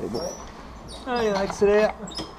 Mais bon. Allez, on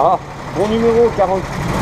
Ah, bon numéro 46.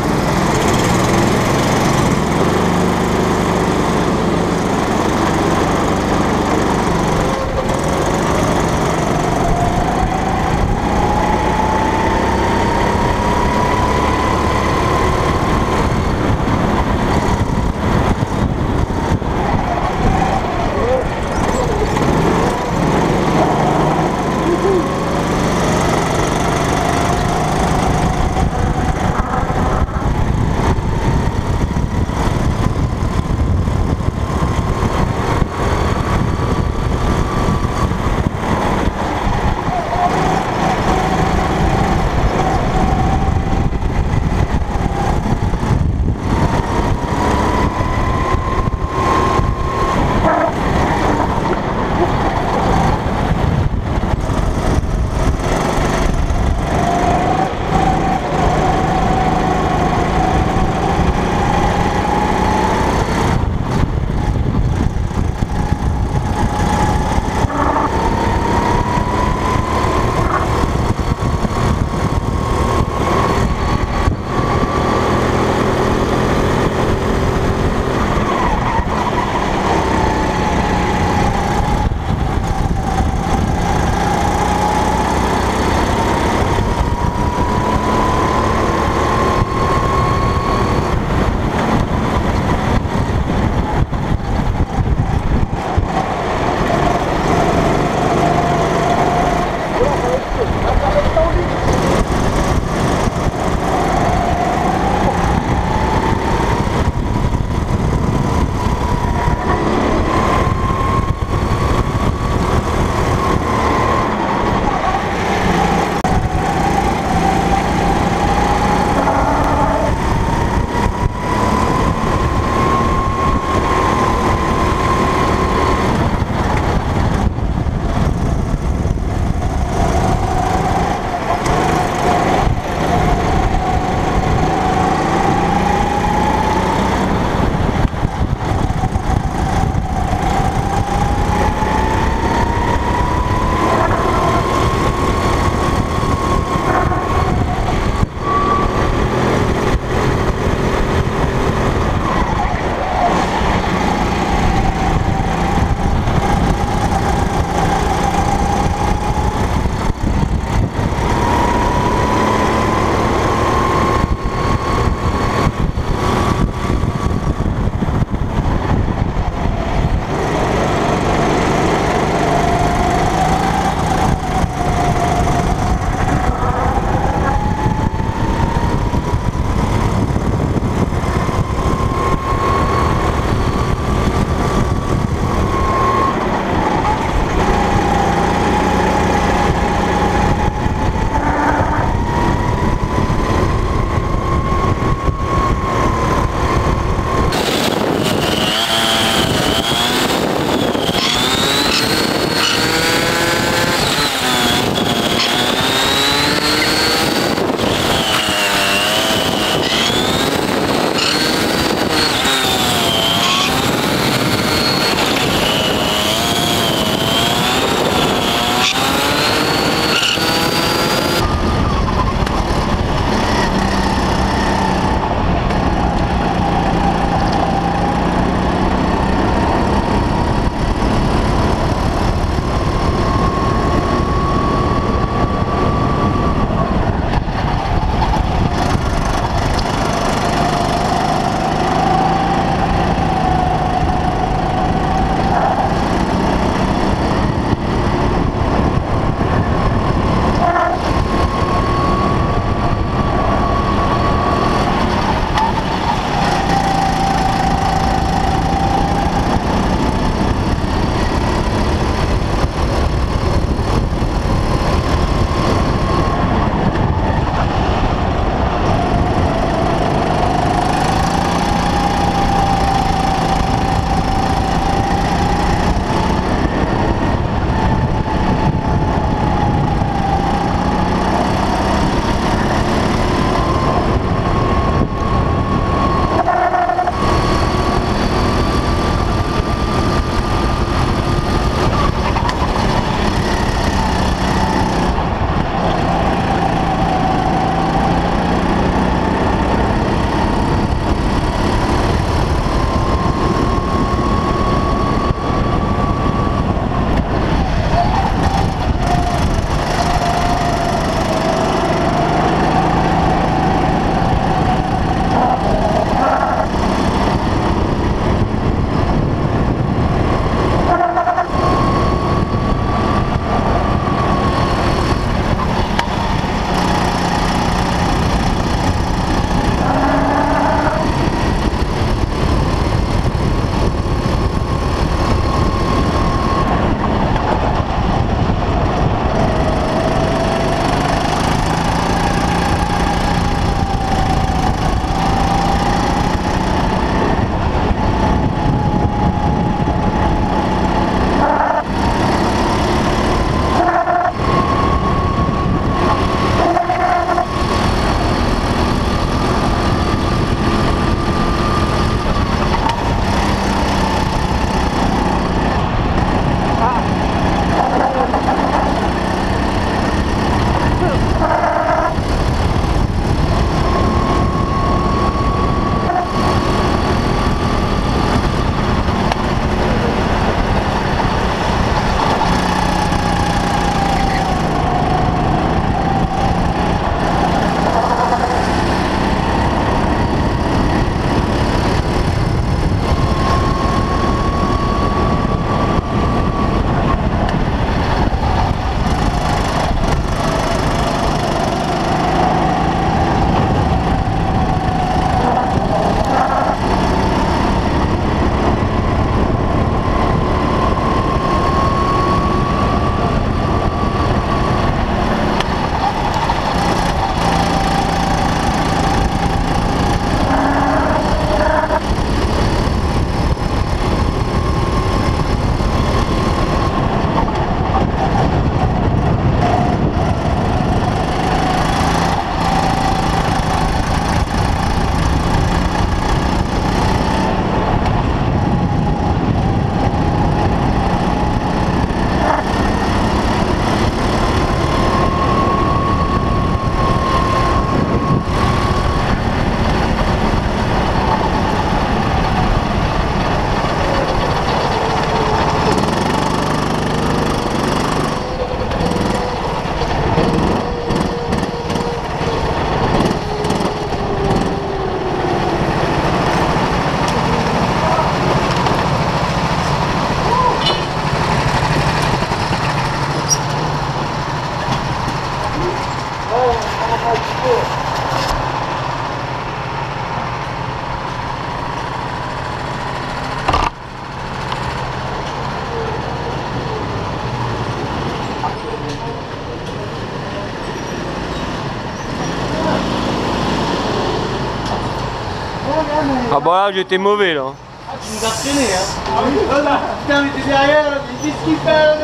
Bah là j'étais mauvais là. Ah, tu nous as traîné hein. Ah oui, voilà. Putain, mais t'es derrière, là, mais qu'est-ce qu'il fait, là,